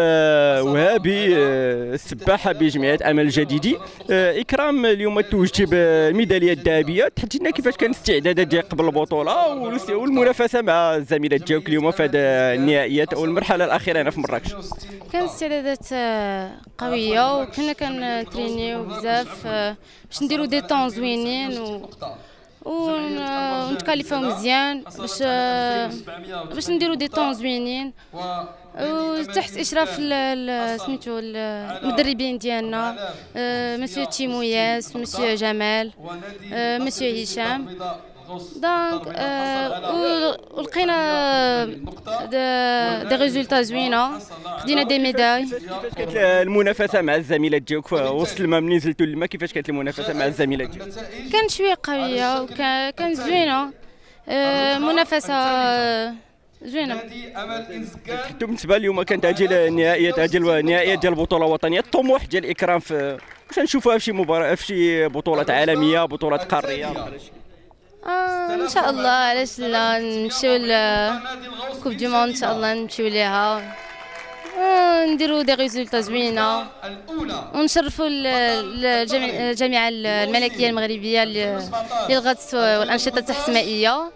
آه، وهابي آه، السباحة بجمعيه امل الجديدي آه، إكرام اليوم توجتي بالميداليه الذهبية. تحكي لنا كيفاش كان الاستعدادات ديالك قبل البطولة؟ والمنافسه مع الزميلات ديالك اليوم في هذه النهائيات أو المرحلة الأخيرة هنا في مراكش. كانت استعدادات آه، قوية وكنا كنترينيو بزاف آه، باش نديرو دي طون زوينين و ون- ونتكاليفاو مزيان باش آه، باش نديرو دي طون زوينين. وتحت إشراف ال- ال- سميتو ال- المدربين ديالنا. مسيو تيموياس مسيو جمال مسيو هشام donc ولقينا des- résultats زوينه خدينا des médailles كيفاش كانت المنافسة مع الزميلات ديالك وسط الماء ملي نزلتوا للماء كيفاش كانت المنافسة مع الزميلات ديالك كانت شوية قوية وكان زوينة. آه، منافسة آه، زوينة. حتى بالنسبة اليوم كانت هذه النهائيات هذه النهائيات ديال البطوله الوطنيه الطموح ديال اكرام في واش نشوفوها في شي مباراه في شي بطولات عالمية بطولات قارية. آه إن شاء الله علاش لا نمشيو ل coupe du monde إن شاء الله نمشيو ليها. آه، نديرو des résultats زوينة. ونشرفوا ال- ال- الجامع- الجامعة الملكية المغربية للغطس والأنشطة التحت مائيه